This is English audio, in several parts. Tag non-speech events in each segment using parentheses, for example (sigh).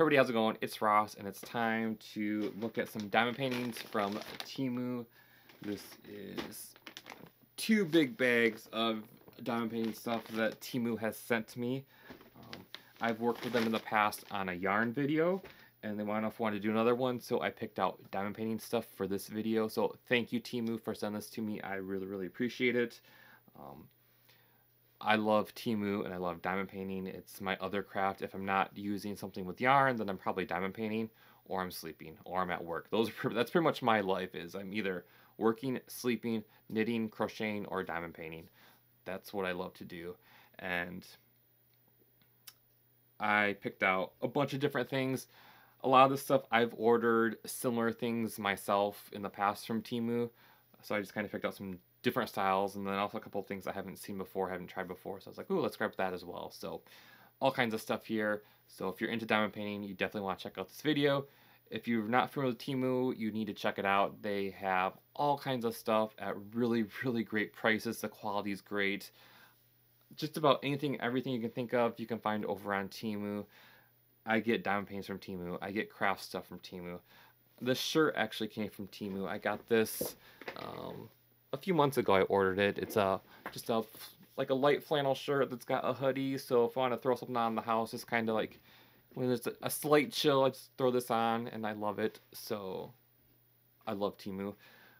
everybody, how's it going? It's Ross, and it's time to look at some diamond paintings from Temu. This is two big bags of diamond painting stuff that Temu has sent me. Um, I've worked with them in the past on a yarn video, and they wanted to want to do another one, so I picked out diamond painting stuff for this video. So thank you, Temu, for sending this to me. I really, really appreciate it. Um, I love Temu and I love diamond painting. It's my other craft. If I'm not using something with yarn, then I'm probably diamond painting, or I'm sleeping, or I'm at work. Those are that's pretty much my life. Is I'm either working, sleeping, knitting, crocheting, or diamond painting. That's what I love to do, and I picked out a bunch of different things. A lot of the stuff I've ordered similar things myself in the past from Temu, so I just kind of picked out some different styles, and then also a couple of things I haven't seen before, haven't tried before. So I was like, ooh, let's grab that as well. So all kinds of stuff here. So if you're into diamond painting, you definitely want to check out this video. If you're not familiar with Temu, you need to check it out. They have all kinds of stuff at really, really great prices. The quality is great. Just about anything, everything you can think of, you can find over on Temu. I get diamond paints from Temu. I get craft stuff from Temu. This shirt actually came from Temu. I got this um, a few months ago I ordered it. It's a just a like a light flannel shirt that's got a hoodie. So if I want to throw something on in the house, it's kind of like when there's a, a, slight chill, I just throw this on and I love it. So I love Temu.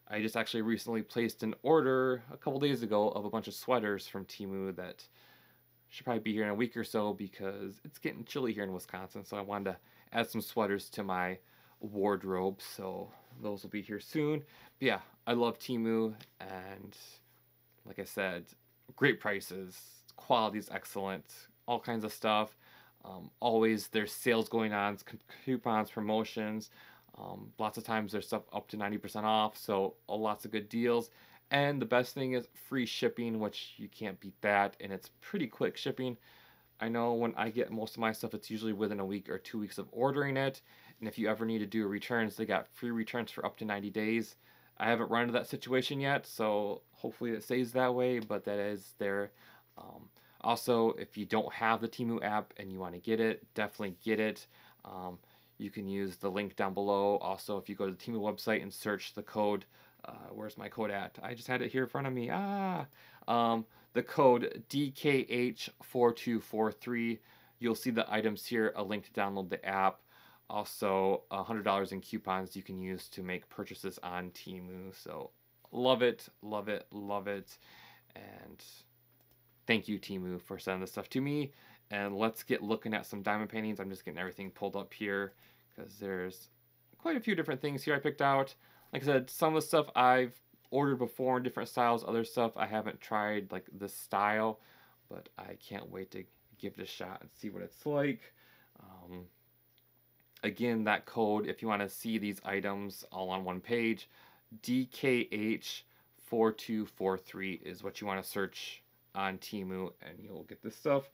I just actually recently placed an order a couple days ago of a bunch of sweaters from Temu that should probably be here in a week or so because it's getting chilly here in Wisconsin. So I wanted to add some sweaters to my wardrobe. So those will be here soon. But yeah, I love Temu, and like I said, great prices, quality is excellent, all kinds of stuff. Um, always there's sales going on, coupons, promotions. Um, lots of times there's stuff up to 90% off, so uh, lots of good deals. And the best thing is free shipping, which you can't beat that, and it's pretty quick shipping. I know when I get most of my stuff, it's usually within a week or two weeks of ordering it. And if you ever need to do returns, they got free returns for up to 90 days. I haven't run into that situation yet, so hopefully it stays that way, but that is there. Um, also, if you don't have the Temu app and you want to get it, definitely get it. Um, you can use the link down below. Also, if you go to the Temu website and search the code, uh, where's my code at? I just had it here in front of me. Ah, um, the code DKH4243. You'll see the items here, a link to download the app. Also, $100 in coupons you can use to make purchases on Temu. So, love it, love it, love it. And thank you, Temu, for sending this stuff to me. And let's get looking at some diamond paintings. I'm just getting everything pulled up here because there's quite a few different things here I picked out. Like I said, some of the stuff I've ordered before in different styles, other stuff I haven't tried, like this style, but I can't wait to give it a shot and see what it's like. Um, again, that code, if you want to see these items all on one page, DKH4243 is what you want to search on Temu and you'll get this stuff.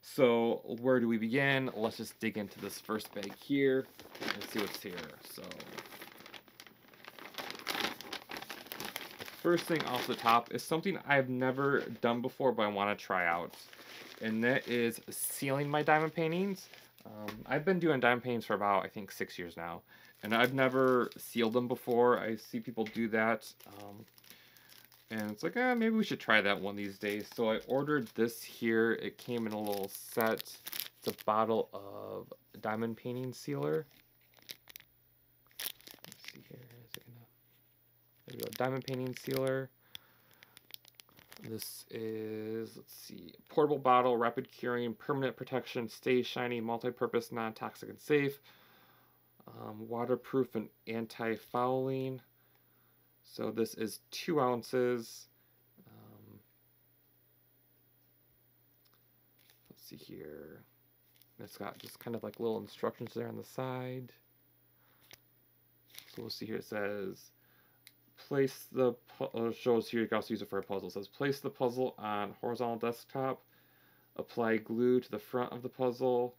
So where do we begin? Let's just dig into this first bag here and see what's here. So first thing off the top is something I've never done before but I want to try out. And that is sealing my diamond paintings. Um, I've been doing diamond paintings for about, I think, six years now. And I've never sealed them before. I see people do that. Um, and it's like, eh, maybe we should try that one these days. So I ordered this here. It came in a little set. It's a bottle of diamond painting sealer. Let's see here. Is it gonna... There we go. Diamond painting sealer. This is, let's see, portable bottle, rapid curing, permanent protection, stay shiny, multi-purpose, non-toxic and safe, um, waterproof and anti-fouling. So this is two ounces. Um, let's see here. It's got just kind of like little instructions there on the side. So we'll see here. It says place the uh, shows here you also use it for a puzzle. It says place the puzzle on horizontal desktop, apply glue to the front of the puzzle,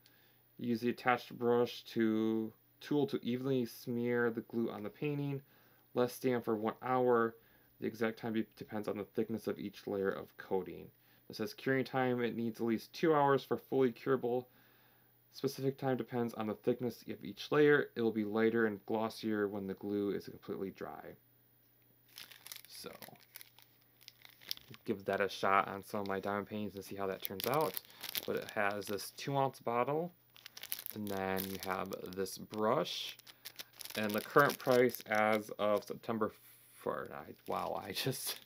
use the attached brush to tool to evenly smear the glue on the painting. Let stand for one hour. The exact time depends on the thickness of each layer of coating. It says curing time, it needs at least two hours for fully curable. Specific time depends on the thickness of each layer. It will be lighter and glossier when the glue is completely dry. So, give that a shot on some of my diamond paintings and see how that turns out. But it has this two ounce bottle, and then you have this brush, and the current price as of September 4th, I, wow, I just,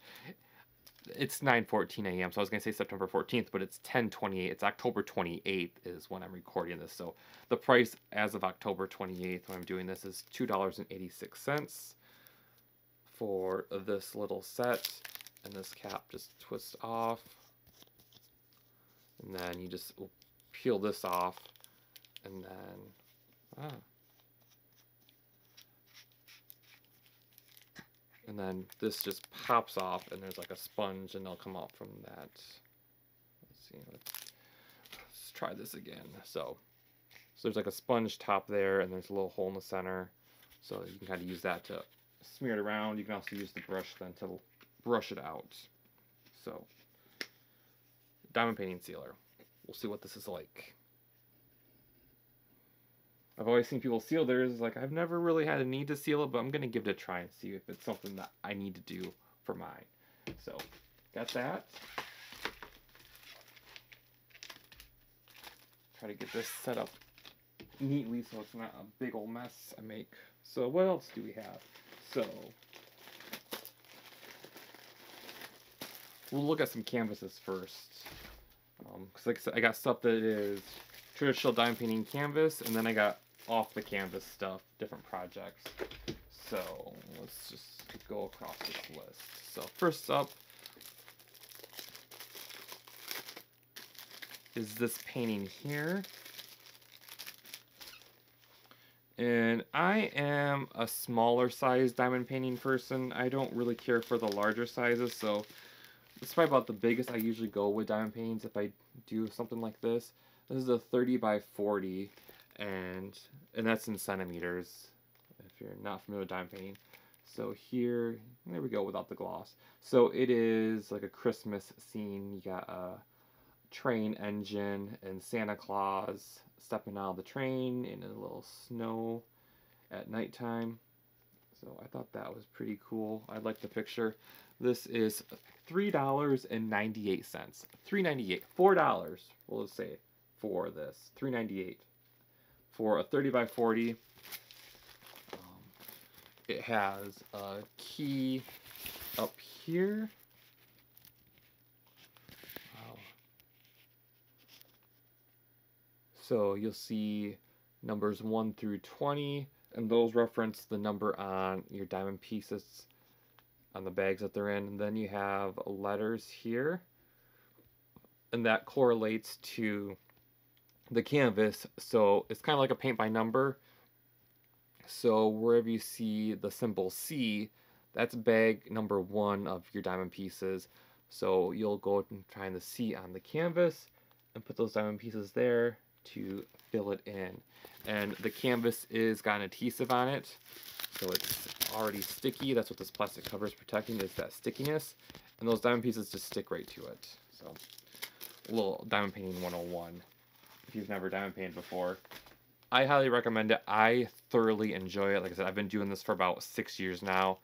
it's 9.14 a.m., so I was going to say September 14th, but it's 10.28, it's October 28th is when I'm recording this, so the price as of October 28th when I'm doing this is $2.86 for this little set, and this cap just twists off, and then you just peel this off, and then, ah, and then this just pops off and there's like a sponge and they'll come out from that. Let's see let's, let's try this again. So so there's like a sponge top there and there's a little hole in the center. So you can kind of use that to smear it around you can also use the brush then to brush it out so diamond painting sealer we'll see what this is like I've always seen people seal theirs. Like I've never really had a need to seal it, but I'm gonna give it a try and see if it's something that I need to do for mine. So, got that. Try to get this set up neatly so it's not a big old mess I make. So what else do we have? So we'll look at some canvases first. Um, cause like I said, I got stuff that is traditional diamond painting canvas, and then I got off the canvas stuff, different projects. So let's just go across this list. So first up is this painting here. And I am a smaller size diamond painting person. I don't really care for the larger sizes, so this is probably about the biggest I usually go with diamond paintings if I do something like this. This is a 30 by 40 and and that's in centimeters if you're not familiar with diamond painting. So here, there we go without the gloss. So it is like a Christmas scene. You got a train engine and Santa Claus stepping out of the train in a little snow at nighttime. So I thought that was pretty cool. I like the picture. This is three dollars and ninety eight cents. Three ninety eight. Four dollars. We'll just say for this. Three ninety eight for a 30 by 40. Um, it has a key up here. So you'll see numbers 1 through 20, and those reference the number on your diamond pieces on the bags that they're in. And then you have letters here, and that correlates to the canvas. So it's kind of like a paint by number. So wherever you see the symbol C, that's bag number one of your diamond pieces. So you'll go and find the C on the canvas and put those diamond pieces there to fill it in. And the canvas is got an adhesive on it, so it's already sticky. That's what this plastic cover is protecting, is that stickiness. And those diamond pieces just stick right to it. So, a little diamond painting 101 if you've never diamond painted before. I highly recommend it. I thoroughly enjoy it. Like I said, I've been doing this for about six years now.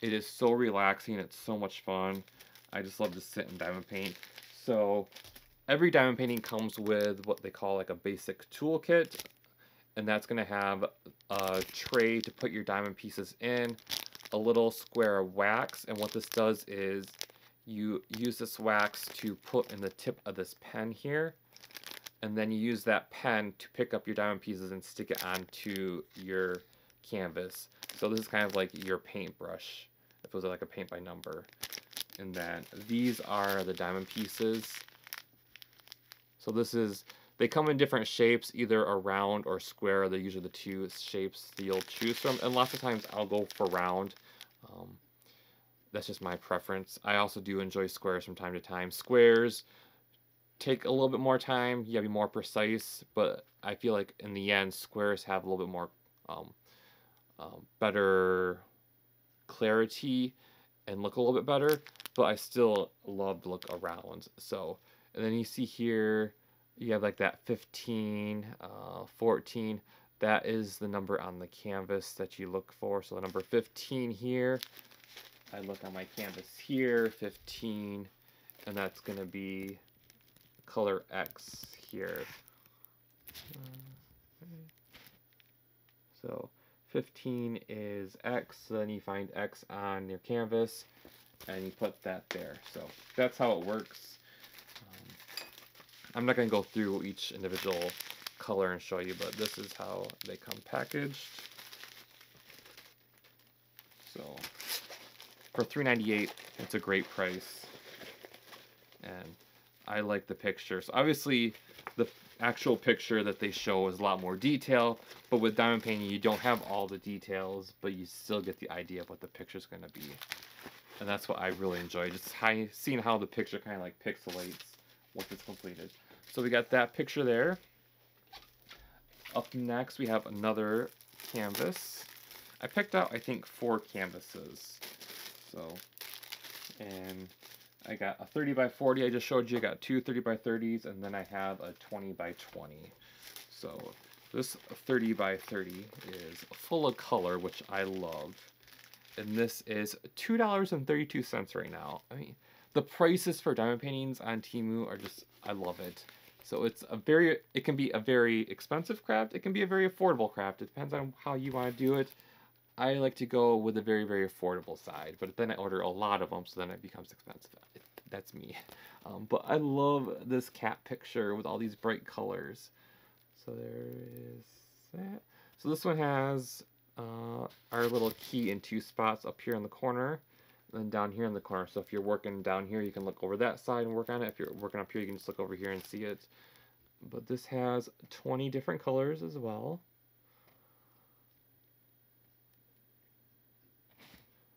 It is so relaxing. It's so much fun. I just love to sit and diamond paint. So every diamond painting comes with what they call like a basic toolkit. And that's going to have a tray to put your diamond pieces in, a little square of wax. And what this does is you use this wax to put in the tip of this pen here and then you use that pen to pick up your diamond pieces and stick it onto your canvas. So this is kind of like your paintbrush, if it was like a paint by number. And then these are the diamond pieces. So this is, they come in different shapes, either a round or square. They're usually the two shapes that you'll choose from. And lots of times I'll go for round. Um, that's just my preference. I also do enjoy squares from time to time. Squares, take a little bit more time. You gotta be more precise, but I feel like in the end, squares have a little bit more um, um, better clarity and look a little bit better. But I still love to look around. So, and then you see here, you have like that 15, uh, 14. That is the number on the canvas that you look for. So the number 15 here, I look on my canvas here, 15, and that's going to be color X here. So 15 is X, so then you find X on your canvas and you put that there. So that's how it works. I'm not going to go through each individual color and show you, but this is how they come packaged. So for $3.98, it's a great price. And I like the picture. So obviously the actual picture that they show is a lot more detail, but with diamond painting you don't have all the details, but you still get the idea of what the picture is going to be. And that's what I really enjoy, just seeing how the picture kind of like pixelates once it's completed. So we got that picture there. Up next we have another canvas. I picked out I think four canvases. So, and I got a 30 by 40 I just showed you. I got two 30 by 30s and then I have a 20 by 20. So this 30 by 30 is full of color, which I love. And this is $2.32 right now. I mean, the prices for diamond paintings on Temu are just, I love it. So it's a very, it can be a very expensive craft. It can be a very affordable craft. It depends on how you want to do it. I like to go with a very, very affordable side, but then I order a lot of them, so then it becomes expensive. That's me. (laughs) Um, but I love this cat picture with all these bright colors. So there is that. So this one has uh, our little key in two spots up here in the corner, and down here in the corner. So if you're working down here, you can look over that side and work on it. If you're working up here, you can just look over here and see it. But this has 20 different colors as well.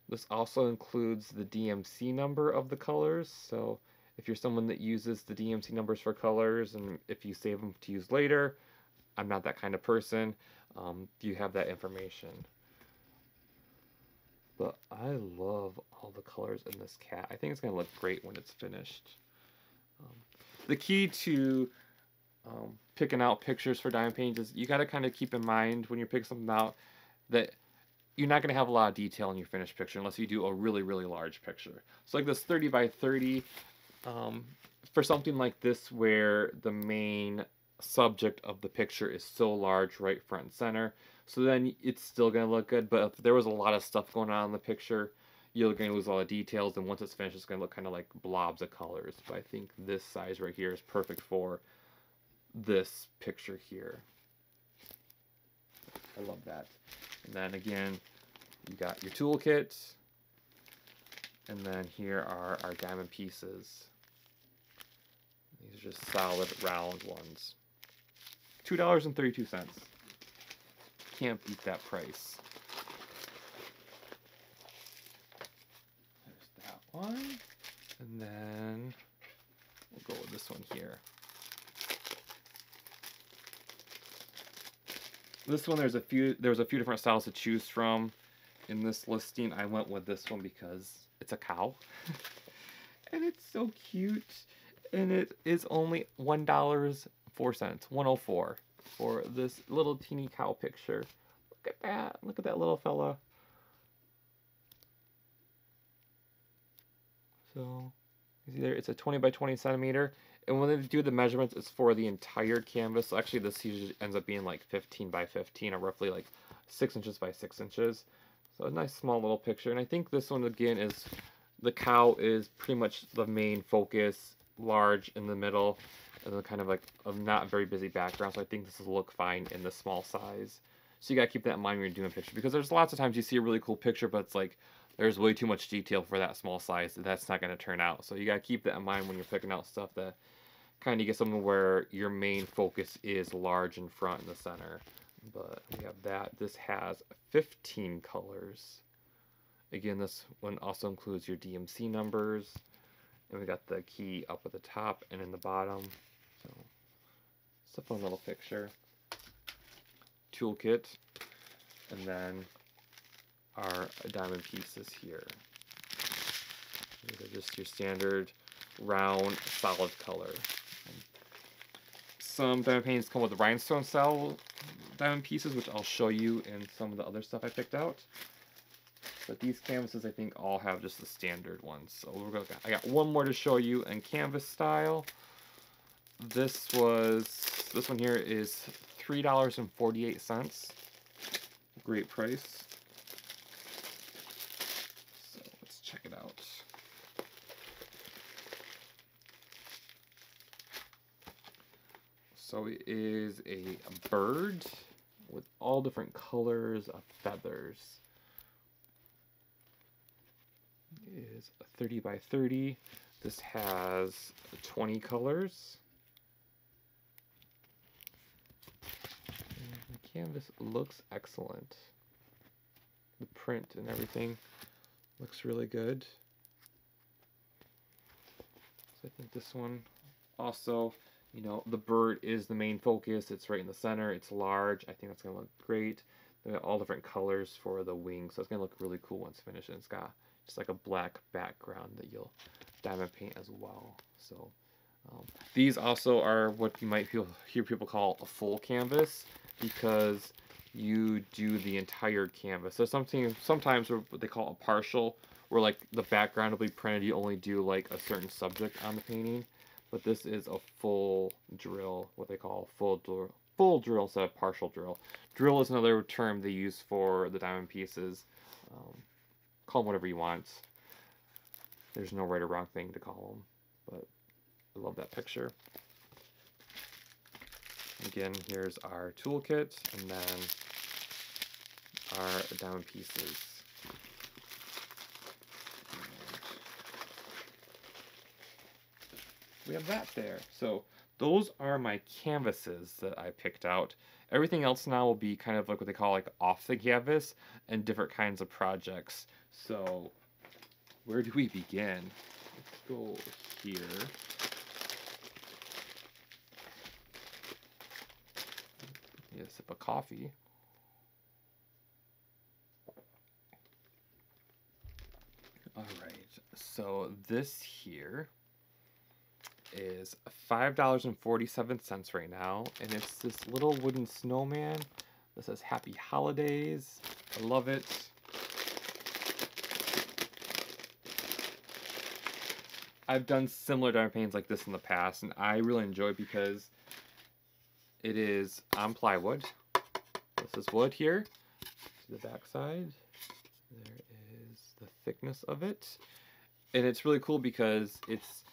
This also includes the DMC number of the colors, so if you're someone that uses the DMC numbers for colors and if you save them to use later, I'm not that kind of person, um, you have that information. But I love all the colors in this cat. I think it's going to look great when it's finished. Um, the key to um, picking out pictures for diamond paintings is you got to kind of keep in mind when you're picking something out that you're not going to have a lot of detail in your finished picture unless you do a really, really large picture. So like this 30 by 30, um, for something like this where the main subject of the picture is so large right front and center, so then it's still going to look good. But if there was a lot of stuff going on in the picture, you're going to lose all the details, and once it's finished, it's going to look kind of like blobs of colors. But I think this size right here is perfect for this picture here. I love that. And then again, you got your toolkit. And then here are our diamond pieces. These are just solid round ones. $2.32. Can't beat that price. There's that one. And then we'll go with this one here. This one, there's a few. There's a few different styles to choose from. In this listing, I went with this one because it's a cow, (laughs) and it's so cute. And it is only one dollars four cents, one oh four, for this little teeny cow picture. Look at that! Look at that little fella. So, you see there, it's a 20 by 20 centimeter. And when they do the measurements, it's for the entire canvas. So actually, this usually ends up being like 15 by 15, or roughly like 6 inches by 6 inches. So a nice small little picture. And I think this one, again, is the cow is pretty much the main focus, large in the middle, and then kind of like a not very busy background. So I think this will look fine in the small size. So you gotta keep that in mind when you're doing a picture because there's lots of times you see a really cool picture, but it's like there's way too much detail for that small size. That's not gonna turn out. So you gotta keep that in mind when you're picking out stuff that kind of get something where your main focus is large in front in the center. But we have that. This has 15 colors. Again, this one also includes your DMC numbers. And we got the key up at the top and in the bottom. So it's a fun little picture. Toolkit. And then our diamond pieces here. These are just your standard round solid color. some diamond paintings come with rhinestone style diamond pieces, which I'll show you in some of the other stuff I picked out. But these canvases, I think, all have just the standard ones. So we're gonna, I got one more to show you in canvas style. This was, this one here is $3.48. Great price. So let's check it out. So it is a bird with all different colors of feathers. It is 30 by 30. This has 20 colors. And the canvas looks excellent. The print and everything looks really good. So I think this one also you know, the bird is the main focus. It's right in the center. It's large. I think that's going to look great. They got all different colors for the wings, so it's going to look really cool once finished. And it's got just like a black background that you'll diamond paint as well. So um, these also are what you might feel, hear people call a full canvas because you do the entire canvas. So something sometimes what they call a partial, where like the background will be printed, you only do like a certain subject on the painting but this is a full drill, what they call full drill, full drill instead of partial drill. Drill is another term they use for the diamond pieces. Um, call them whatever you want. There's no right or wrong thing to call them, but I love that picture. Again, here's our toolkit, and then our down pieces. we have that there. So those are my canvases that I picked out. Everything else now will be kind of like what they call like off the canvas and different kinds of projects. So where do we begin? Let's go here. Need a sip of coffee. All right, so this here is $5.47 right now, and it's this little wooden snowman that says Happy Holidays. I love it. I've done similar diamond paintings like this in the past, and I really enjoy because it is on plywood. This is wood here. To the back side. There is the thickness of it. And it's really cool because it's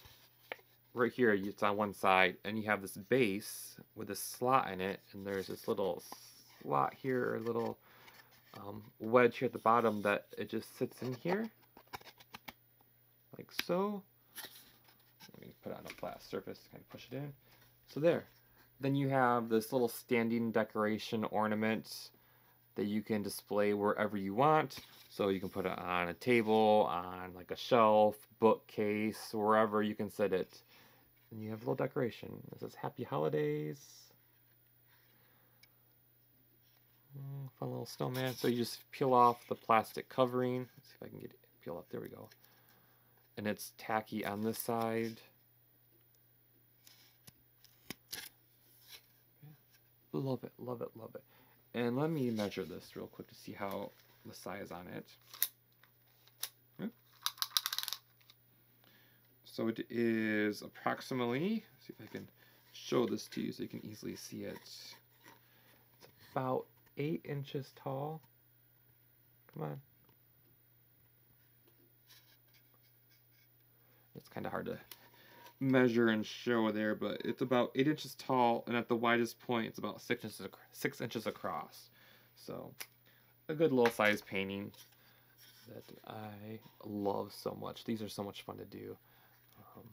right here, it's on one side, and you have this base with a slot in it, and there's this little slot here, a little um, wedge here at the bottom that it just sits in here, like so. Let me put it on a flat surface, to kind of push it in. So there. Then you have this little standing decoration ornament that you can display wherever you want. So you can put it on a table, on like a shelf, bookcase, wherever you can set it. And you have a little decoration. It says Happy Holidays. Mm, fun little snowman. So you just peel off the plastic covering. Let's see if I can get it peel off. There we go. And it's tacky on this side. Love it, love it, love it. And let me measure this real quick to see how the size on it. Hmm. So it is approximately, see if I can show this to you so you can easily see it. It's about eight inches tall. Come on. It's kind of hard to measure and show there, but it's about eight inches tall, and at the widest point, it's about six inches six inches across. So, a good little size painting that I love so much. These are so much fun to do. Um,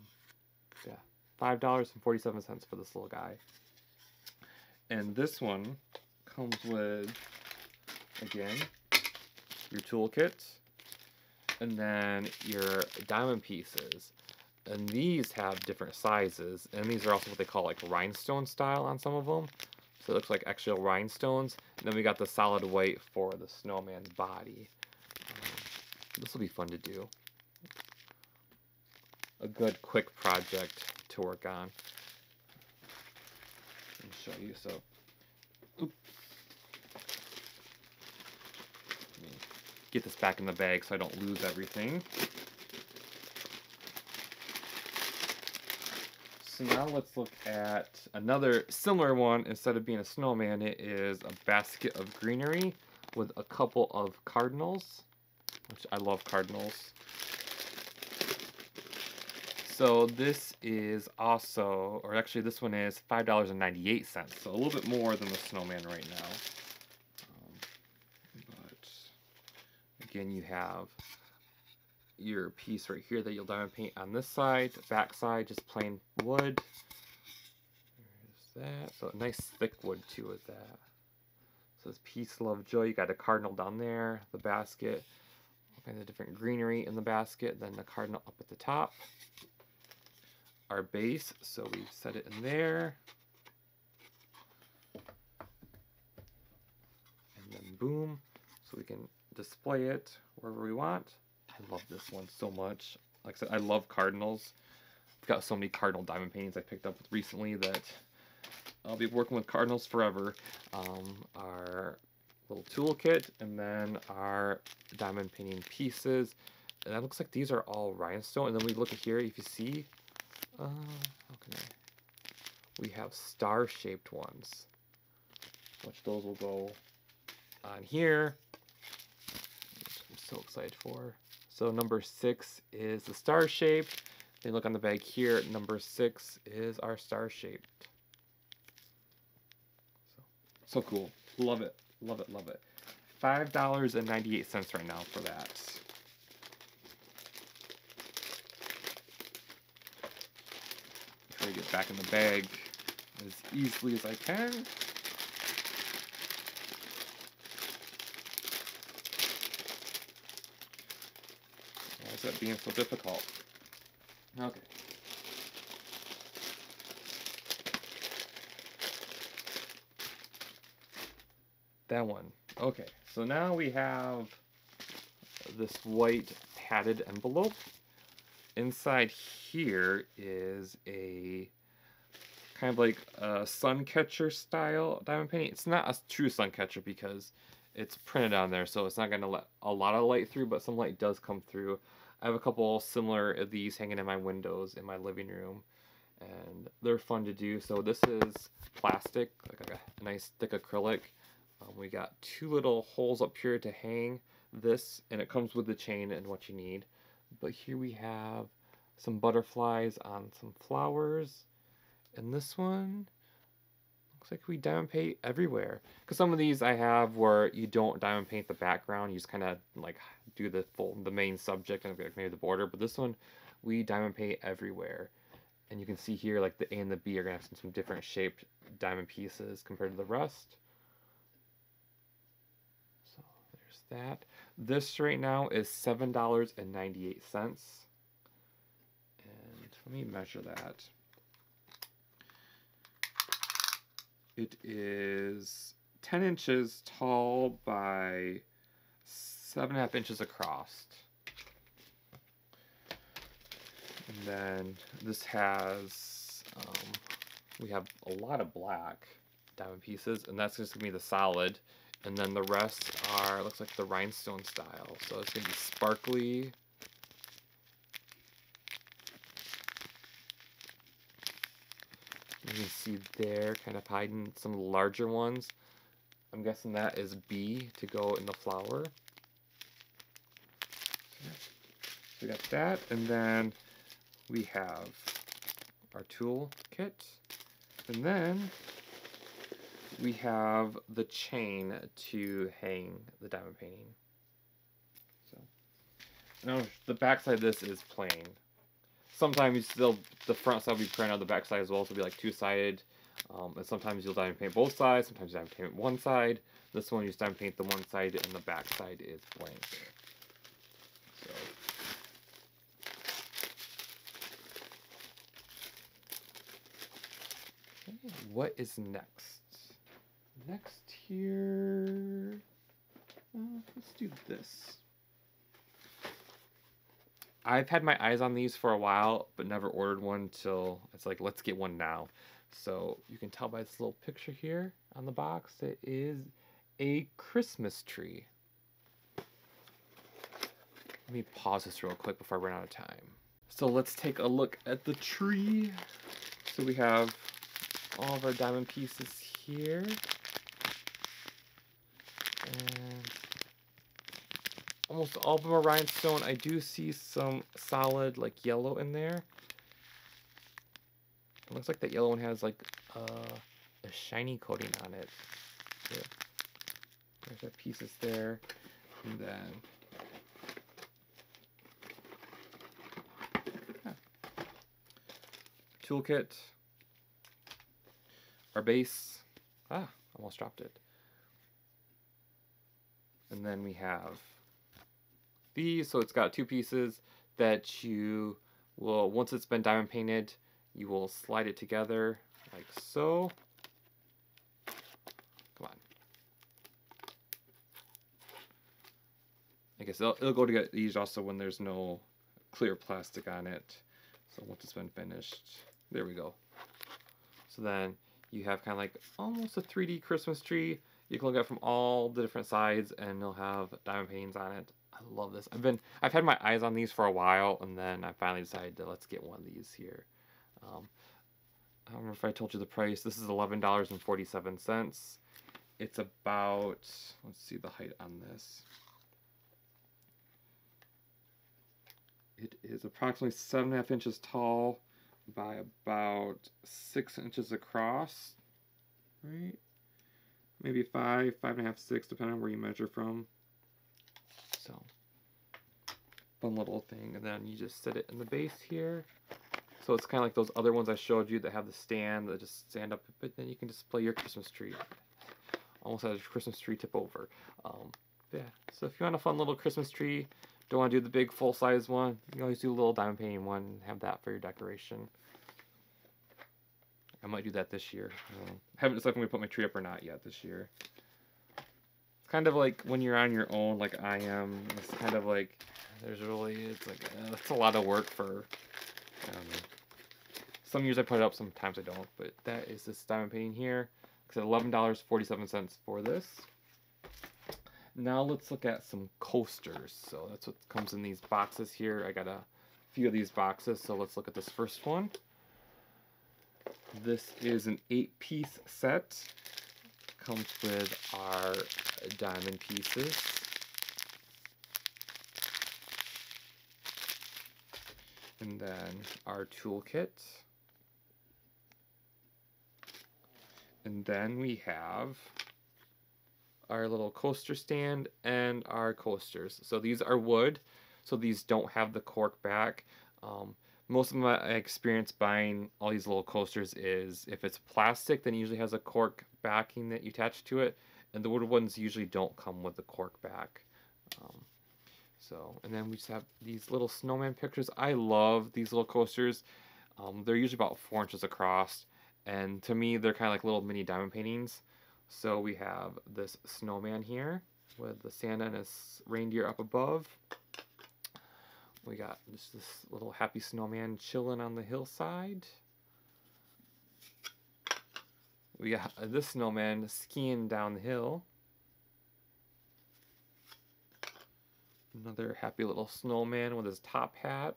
yeah, five dollars and forty-seven cents for this little guy. And this one comes with again your toolkit and then your diamond pieces. And these have different sizes, and these are also what they call like rhinestone style on some of them. So it looks like actual rhinestones. And then we got the solid white for the snowman's body. Um, this will be fun to do a good quick project to work on. And show you. So, oop. Let me get this back in the bag so I don't lose everything. So now let's look at another similar one. Instead of being a snowman, it is a basket of greenery with a couple of cardinals, which I love cardinals. So this is also, or actually this one is $5.98, so a little bit more than the snowman right now. Um, but again, you have your piece right here that you'll diamond paint on this side, back side, just plain wood. There's that. So nice thick wood too with that. So it's peace, love, joy. You got a cardinal down there, the basket, all kinds of different greenery in the basket, then the cardinal up at the top. Our base, so we set it in there. And then boom, so we can display it wherever we want. I love this one so much. Like I said, I love cardinals. I've got so many cardinal diamond paintings I picked up recently that I'll be working with cardinals forever. Um, our little toolkit and then our diamond painting pieces. And that looks like these are all rhinestone. And then we look at here, if you see, uh, I? We have star-shaped ones, which those will go on here. which I'm so excited for. So number six is the star shape. Then look on the bag here. Number six is our star shaped. So, so cool. Love it. Love it. Love it. Five dollars and ninety eight cents right now for that. Try to get back in the bag as easily as I can. Is that being so difficult? Okay. That one. Okay, so now we have this white padded envelope. Inside here is a kind of like a sun catcher style diamond painting. It's not a true sun catcher because it's printed on there, so it's not going to let a lot of light through, but some light does come through. I have a couple similar of these hanging in my windows in my living room, and they're fun to do. So this is plastic, like a nice thick acrylic. Um, we got two little holes up here to hang this, and it comes with the chain and what you need. But here we have some butterflies on some flowers, and this one looks like we diamond paint everywhere. Because some of these I have where you don't diamond paint the background, you just kind of like do the full, the main subject and maybe the border. But this one, we diamond paint everywhere. And you can see here, like the A and the B are gonna have some, some different shaped diamond pieces compared to the rest. So there's that. This right now is seven dollars and ninety eight cents. And let me measure that. It is 10 inches tall by 7.5 inches across. And then this has, um, we have a lot of black diamond pieces, and that's just to be the solid. And then the rest are, looks like the rhinestone style. So it's to be sparkly You can see there, kind of hiding some larger ones. I'm guessing that is B to go in the flower. We got that, and then we have our tool kit, and then we have the chain to hang the diamond painting. So now the backside of this is plain sometimes still the front side will be printed on the back side as well, so it'll be like two sided. Um, and sometimes you'll diamond paint both sides, sometimes you diamond paint one side. This one you just diamond paint the one side and the back side is blank. So. Okay, what is next? Next here, uh, let's do this. I've had my eyes on these for a while, but never ordered one till it's like, let's get one now. So you can tell by this little picture here on the box, it is a Christmas tree. Let me pause this real quick before I run out of time. So let's take a look at the tree. So we have all of our diamond pieces here. And almost all of them are rhinestone. I do see some solid like yellow in there. It looks like that yellow one has like uh, a shiny coating on it. Yeah. There's our pieces there. And then toolkit, our base. Ah, almost dropped it. And then we have these. So it's got two pieces that you will, once it's been diamond painted, you will slide it together like so. Come on. I guess it'll, it'll go together these also when there's no clear plastic on it. So once it's been finished, there we go. So then you have kind of like almost a 3D Christmas tree. You can look at from all the different sides and you'll have diamond paintings on it. I love this. I've been I've had my eyes on these for a while and then I finally decided to let's get one of these here. Um, I don't remember if I told you the price. This is $11.47. It's about, let's see the height on this. It is approximately seven and a half inches tall by about six inches across, right? Maybe five, five and a half, six, depending on where you measure from. So, fun little thing. And then you just set it in the base here. So it's kind of like those other ones I showed you that have the stand that just stand up, but then you can display your Christmas tree. Almost as a Christmas tree tip over. Um, yeah, so if you want a fun little Christmas tree, don't want to do the big full-size one, you can always do a little diamond painting one and have that for your decoration. I might do that this year. Um, haven't decided if I'm to put my tree up or not yet this year. It's kind of like when you're on your own, like I am. It's kind of like, there's really, it's like, uh, it's a lot of work for, I. Some years I put it up, sometimes I don't. But that is this diamond painting here. It's $11.47 for this. Now let's look at some coasters. So that's what comes in these boxes here. I got a few of these boxes, so let's look at this first one. This is an eight piece set. Comes with our diamond pieces. And then our toolkit. And then we have our little coaster stand and our coasters. So these are wood, so these don't have the cork back. Um, most of my experience buying all these little coasters is if it's plastic, then it usually has a cork backing that you attach to it, and the wood ones usually don't come with the cork back. Um, so, and then we just have these little snowman pictures. I love these little coasters. Um, they're usually about four inches across, and to me, they're kind of like little mini diamond paintings. So we have this snowman here with the Santa and his reindeer up above. We got just this little happy snowman chilling on the hillside. We got this snowman skiing down the hill. Another happy little snowman with his top hat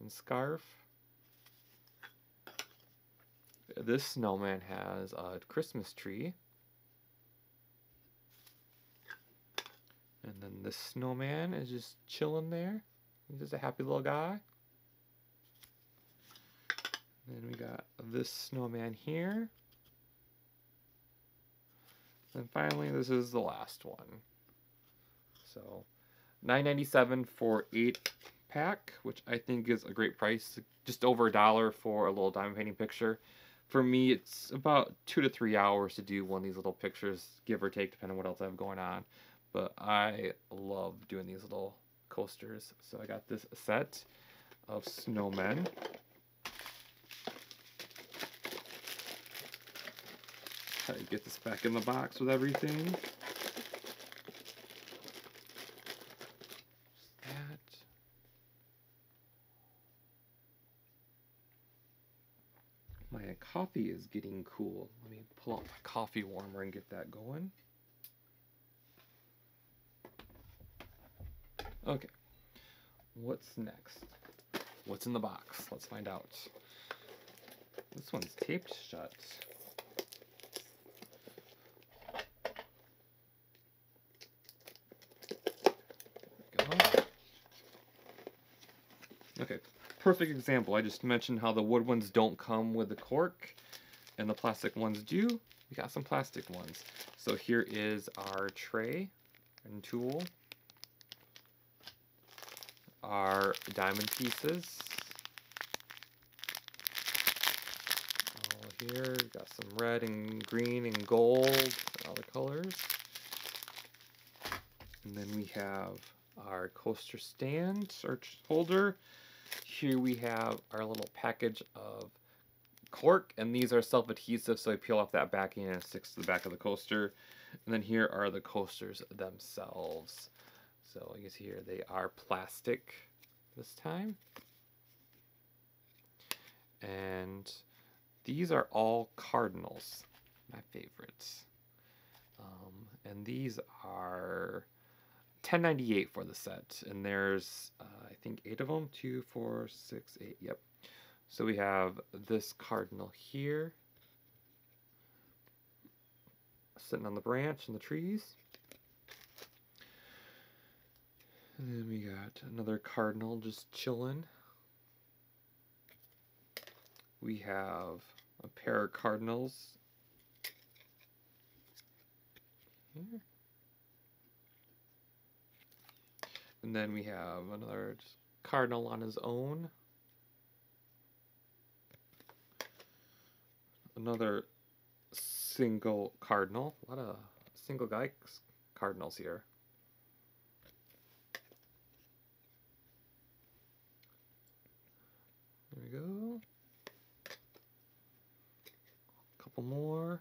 and scarf. This snowman has a Christmas tree. And then this snowman is just chilling there. He's just a happy little guy. Then we got this snowman here. And finally, this is the last one. So, 9.97 for eight pack, which I think is a great price. Just over a dollar for a little diamond painting picture. For me, it's about two to three hours to do one of these little pictures, give or take, depending on what else I have going on. But I love doing these little coasters. So I got this set of snowmen. Try to get this back in the box with everything. that. My coffee is getting cool. Let me pull out my coffee warmer and get that going. Okay. What's next? What's in the box? Let's find out. This one's taped shut. Okay, perfect example. I just mentioned how the wood ones don't come with the cork and the plastic ones do. We got some plastic ones. So here is our tray and tool. Our diamond pieces. All here, We got some red and green and gold, all the colors. And then we have our coaster stand, search holder. Here we have our little package of cork, and these are self-adhesive, so I peel off that backing and it sticks to the back of the coaster. And then here are the coasters themselves. So you can see here they are plastic this time. And these are all cardinals, my favorites. Um, and these are 1098 for the set, and there's uh, I think eight of them. Two, four, six, eight. Yep. So we have this cardinal here, sitting on the branch in the trees. And then we got another cardinal just chilling. We have a pair of cardinals here. And then we have another cardinal on his own. Another single cardinal. A lot of single guy cardinals here. There we go. A couple more.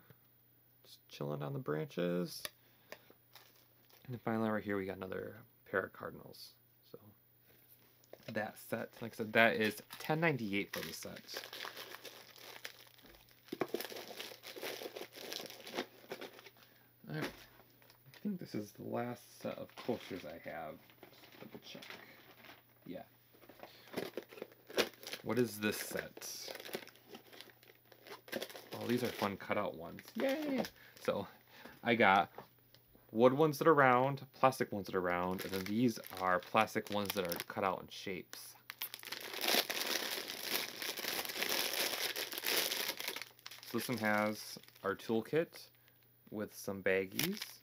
Just chilling on the branches. And then finally right here we got another pair of cardinals. So that set, like I said, that is 1098 for the set. Alright. I think this is the last set of coasters I have. Just double check. Yeah. What is this set? Oh, these are fun cutout ones. Yay! So, I got wood ones that are round, plastic ones that are round, and then these are plastic ones that are cut out in shapes. So this one has our toolkit with some baggies.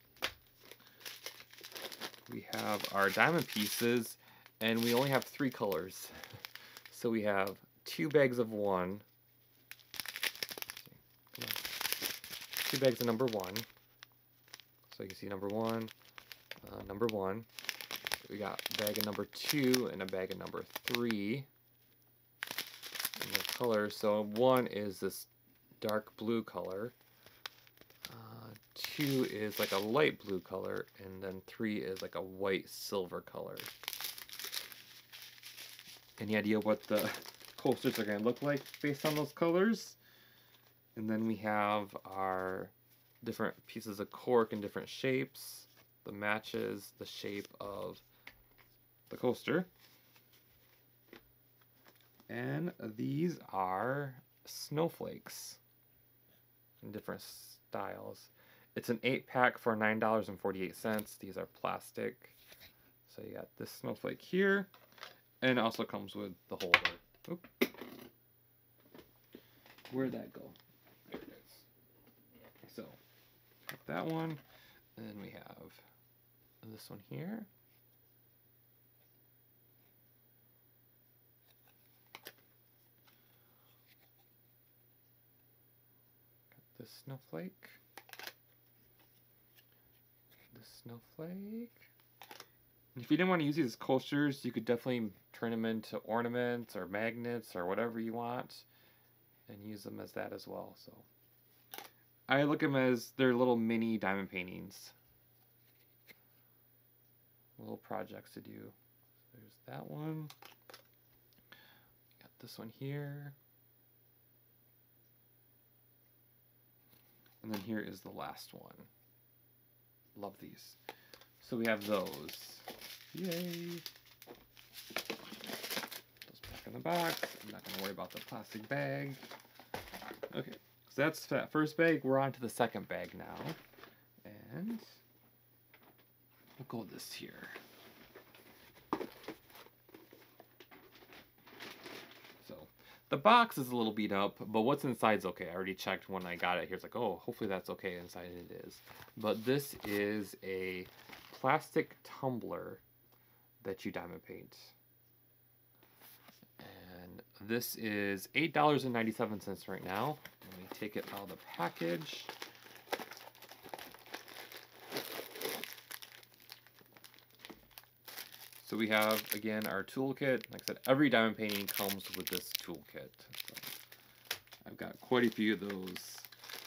We have our diamond pieces, and we only have three colors. (laughs) So we have two bags of one, two bags of number one, so you can see number one, uh, number one. We got bag of number two and a bag of number three. And the color, so one is this dark blue color. Two is like a light blue color, and then three is like a white silver color. Any idea what the (laughs) coasters are going to look like based on those colors? And then we have our different pieces of cork in different shapes that matches the shape of the coaster. And these are snowflakes in different styles. It's an 8 pack for $9.48. These are plastic. So you got this snowflake here. And it also comes with the holder. Oop. Where'd that go? Yeah. So that one. And then we have this one here. Got this snowflake. Snowflake. If you didn't want to use these as coasters, you could definitely turn them into ornaments or magnets or whatever you want and use them as that as well. So I look at them as they're little mini diamond paintings. Little projects to do. There's that one. Got this one here. And then here is the last one. Love these. So we have those. Yay! Those back in the box. I'm not going to worry about the plastic bag. Okay, so that's that first bag. We're on to the second bag now. And we'll go this here. So the box is a little beat up, but what's inside is okay. I already checked when I got it here. It's like, oh, hopefully that's okay inside, and it is. But this is a plastic tumbler that you diamond paint. And this is $8.97 right now. Let me take it out of the package. So we have, again, our toolkit. Like I said, every diamond painting comes with this toolkit. So I've got quite a few of those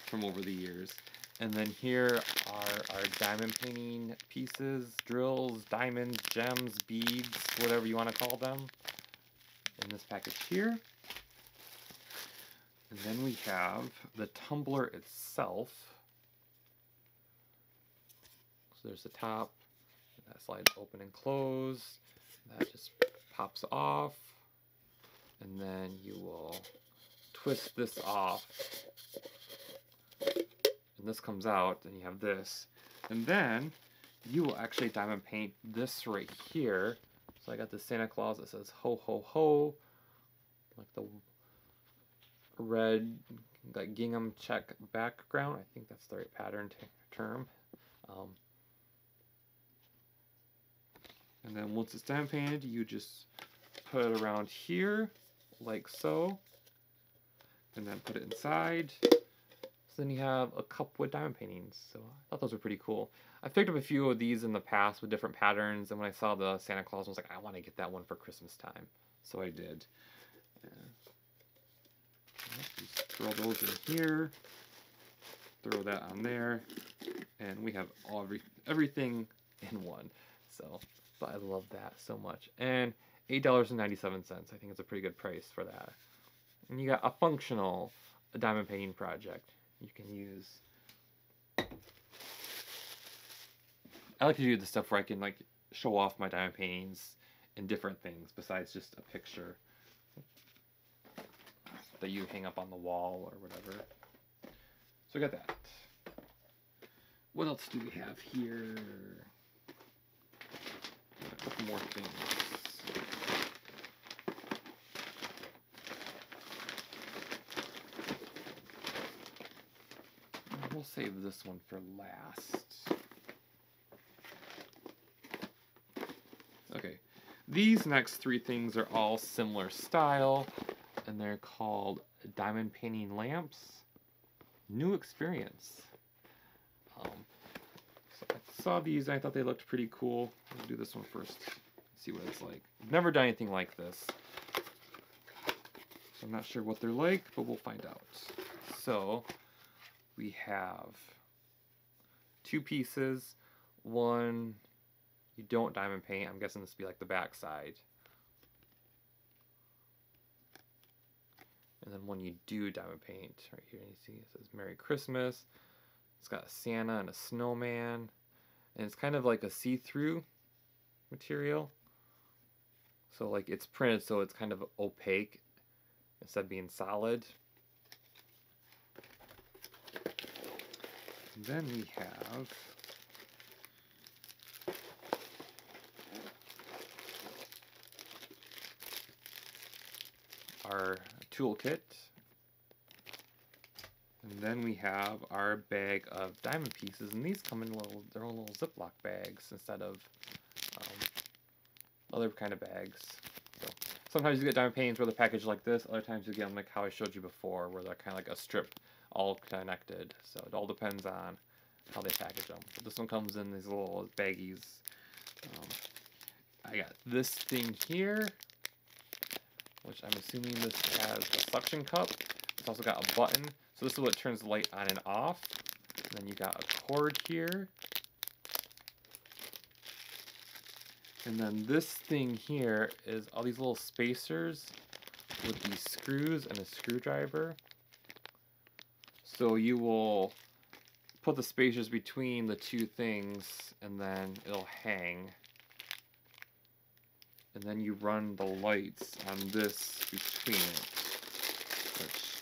from over the years. And then here are our diamond painting pieces, drills, diamonds, gems, beads, whatever you want to call them. In this package here. And then we have the tumbler itself. So there's the top, that slides open and close. That just pops off. And then you will twist this off. And this comes out, and you have this. And then you will actually diamond paint this right here. So I got the Santa Claus that says ho ho ho. Like the red like gingham check background. I think that's the right pattern term. Um, and then once it's done painted, you just put it around here, like so. And then put it inside. So then you have a cup with diamond paintings. So I thought those were pretty cool. I picked up a few of these in the past with different patterns. And when I saw the Santa Claus, I was like, I want to get that one for Christmas time. So I did. Just throw those in here. Throw that on there. And we have all every, everything in one. So but I love that so much. And $8.97, I think it's a pretty good price for that. And you got a functional diamond painting project you can use. I like to do the stuff where I can like show off my diamond paintings in different things besides just a picture that you hang up on the wall or whatever. So I got that. What else do we have here? Couple more things. We'll save this one for last. Okay, these next three things are all similar style, and they're called diamond painting lamps. New experience. Saw these, I thought they looked pretty cool. Do this one first, see what it's like. never done anything like this. I'm not sure what they're like, but we'll find out. So we have two pieces. One you don't diamond paint. I'm guessing this would be like the back side. And then one you do diamond paint. Right here you see it says Merry Christmas. It's got a Santa and a snowman. And it's kind of like a see-through material. So like it's printed so it's kind of opaque instead of being solid. Then we have our toolkit. And then we have our bag of diamond pieces, and these come in little, their own little Ziploc bags instead of other kind of bags. So sometimes you get diamond paintings where they're packaged like this. Other times you get them like how I showed you before, where they're kind of like a strip, all connected. So it all depends on how they package them. But this one comes in these little baggies. Um, I got this thing here, which I'm assuming this has a suction cup. It's also got a button. So this is what turns the light on and off. And then you got a cord here And then this thing here is all these little spacers with these screws and a screwdriver. So you will put the spacers between the two things and then it'll hang. And then you run the lights on this between it. Which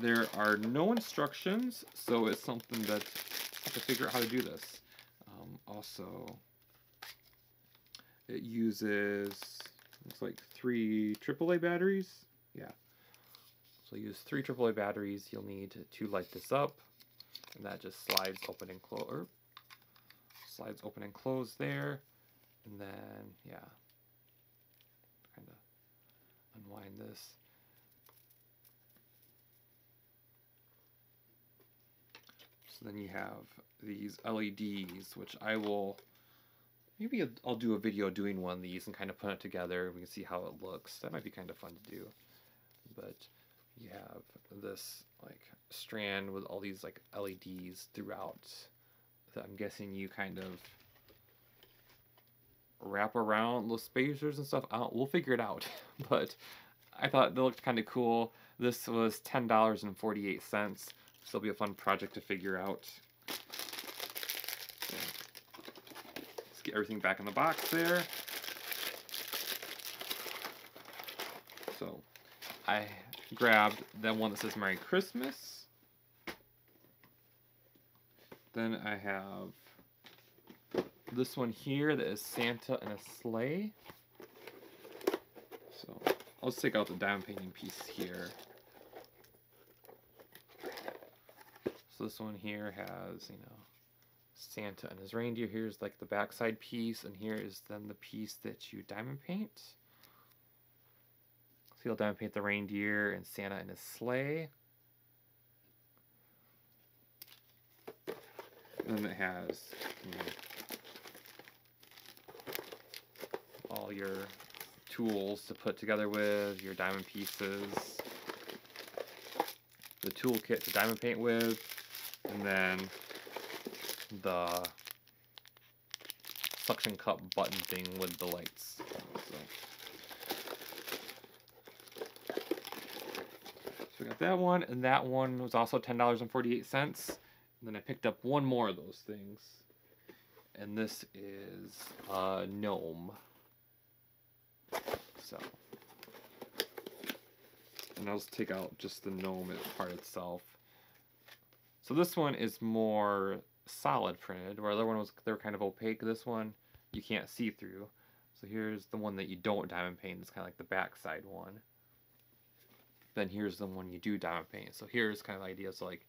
there are no instructions, so it's something that I have to figure out how to do this. Um, also, it uses looks like three AAA batteries. Yeah. So use three AAA batteries. You'll need to light this up, and that just slides open and close. Slides open and close there, and then yeah, kind of unwind this. So then you have these LEDs, which I will maybe I'll do a video doing one of these and kind of put it together. We can see how it looks. That might be kind of fun to do. But you have this like strand with all these like LEDs throughout that I'm guessing you kind of wrap around the spacers and stuff. We'll figure it out. (laughs) but I thought they looked kind of cool. This was $10.48. So it'll be a fun project to figure out. Let's get everything back in the box there. So I grabbed that one that says Merry Christmas. Then I have this one here that is Santa and a sleigh. So I'll just take out the diamond painting piece here. So this one here has, you know, Santa and his reindeer. Here's like the backside piece, and here is then the piece that you diamond paint. So you'll diamond paint the reindeer and Santa and his sleigh. And then it has you know, all your tools to put together with, your diamond pieces, the toolkit to diamond paint with, and then the suction cup button thing with the lights. So, so we got that one, and that one was also ten dollars and forty eight cents. And then I picked up one more of those things, and this is a gnome. So, and I'll just take out just the gnome part itself. So this one is more solid printed, where the other one was they're kind of opaque. This one you can't see through. So here's the one that you don't diamond paint. It's kind of like the backside one. Then here's the one you do diamond paint. So here's kind of the idea. So like,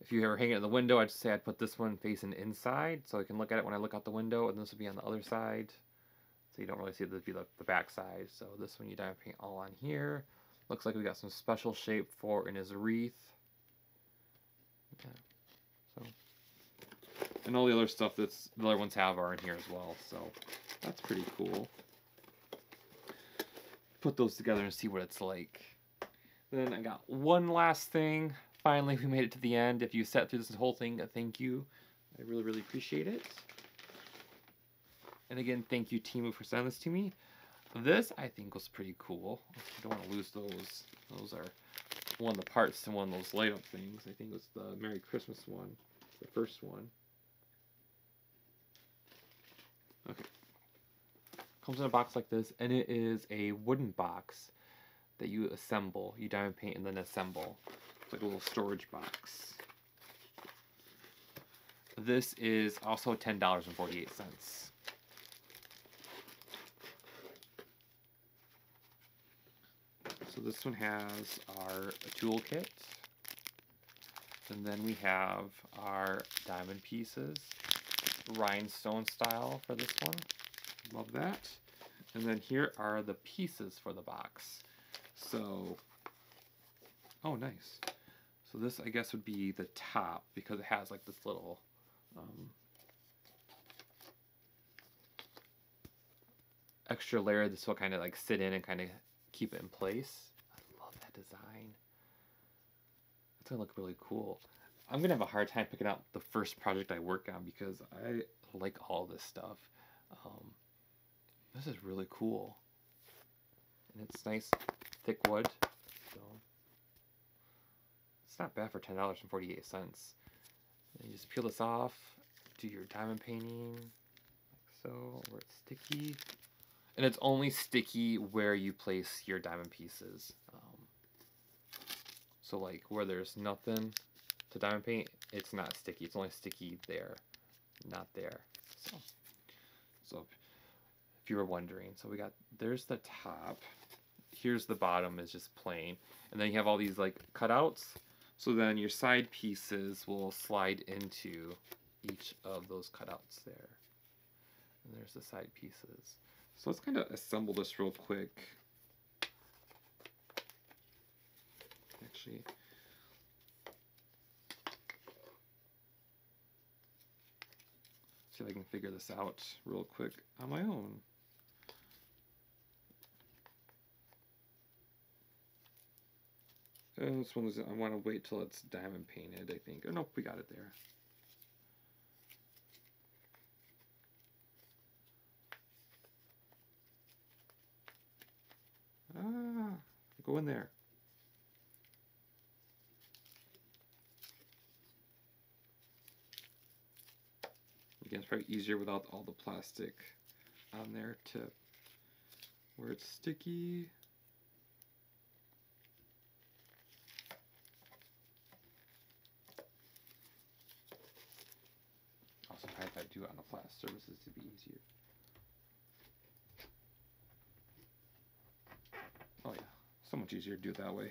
if you ever hang it in the window, I'd say I'd put this one facing inside, so I can look at it when I look out the window, and this would be on the other side. So you don't really see this be the, the back side. So this one you diamond paint all on here. Looks like we got some special shape for in his wreath. Yeah. So, and all the other stuff that's the other ones have are in here as well. So that's pretty cool. Put those together and see what it's like. Then I got one last thing. Finally, we made it to the end. If you sat through this whole thing, thank you. I really, really appreciate it. And again, thank you, Temu, for sending this to me. This, I think, was pretty cool. I don't want to lose those. Those are one of the parts to one of those light up things. I think it was the Merry Christmas one, the first one. Okay. Comes in a box like this, and it is a wooden box that you assemble. You diamond paint and then assemble. It's like a little storage box. This is also $10.48. So this one has our toolkit. And then we have our diamond pieces, rhinestone style for this one. Love that. And then here are the pieces for the box. So, oh nice. So this I guess would be the top because it has like this little um, extra layer. This will kind of like sit in and kind of keep it in place. I love that design. It's gonna look really cool. I'm gonna have a hard time picking out the first project I work on because I like all this stuff. Um, this is really cool. And it's nice, thick wood. So It's not bad for ten dollars and forty eight cents. You just peel this off, do your diamond painting, like so, where it's sticky. And it's only sticky where you place your diamond pieces. Um, so like where there's nothing to diamond paint, it's not sticky. It's only sticky there, not there. So, so if you were wondering, so we got there's the top. Here's the bottom is just plain, and then you have all these like cutouts. So then your side pieces will slide into each of those cutouts there. And there's the side pieces. So let's kind of assemble this real quick. Actually, see if I can figure this out real quick on my own. And this one is, I want to wait till it's diamond painted, I think. Oh, nope, we got it there. Ah, go in there. Again, it's probably easier without all the plastic on there to where it's sticky. Also, I do it on a flat surfaces to be easier. Oh yeah, so much easier to do it that way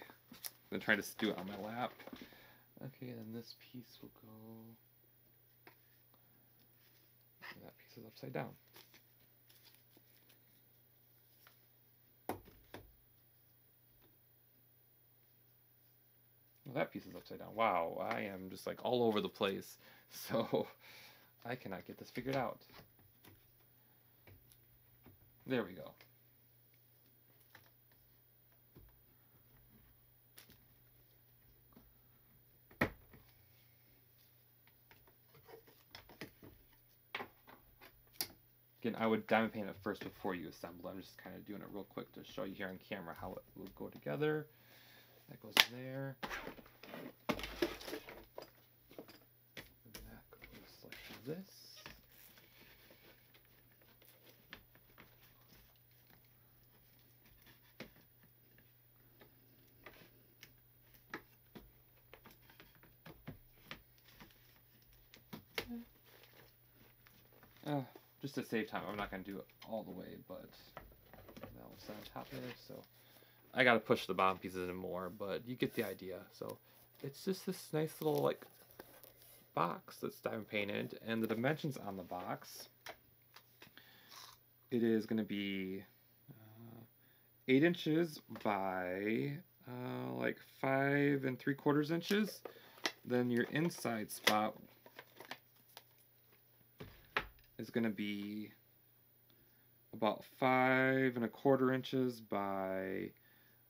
than trying to do it on my lap. Okay, then this piece will go. That piece is upside down. Well, that piece is upside down. Wow, I am just like all over the place. (laughs) So I cannot get this figured out. There we go. Again, I would diamond paint it first before you assemble. I'm just kind of doing it real quick to show you here on camera how it will go together. That goes in there. And that goes like this. Uh, just to save time, I'm not going to do it all the way, but that was on top there, so I got to push the bottom pieces in more, but you get the idea. So it's just this nice little like box that's diamond painted, and the dimensions on the box, it is going to be uh, 8 inches by uh, like 5 and 3 quarters inches. Then your inside spot is going to be about five and a quarter inches by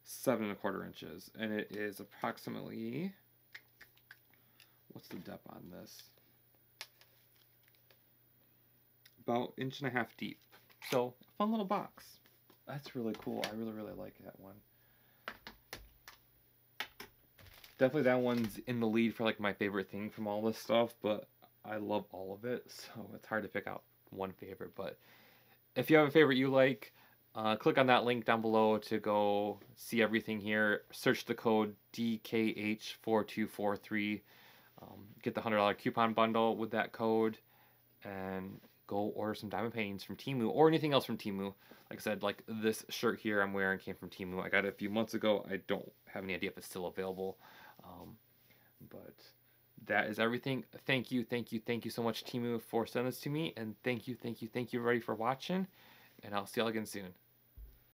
seven and a quarter inches, and it is approximately what's the depth on this? About inch and a half deep. So fun little box. That's really cool. I really really like that one. Definitely that one's in the lead for like my favorite thing from all this stuff, but I love all of it, (laughs) so it's hard to pick out one favorite. But if you have a favorite you like, uh, click on that link down below to go see everything here. Search the code DKH4243. Um, get the $100 coupon bundle with that code and go order some diamond paintings from Temu or anything else from Temu. Like I said, like this shirt here I'm wearing came from Temu. I got it a few months ago. I don't have any idea if it's still available. Um, but that is everything. Thank you, thank you, thank you so much, Temu, for sending this to me. And thank you, thank you, thank you, everybody, for watching. And I'll see y'all again soon.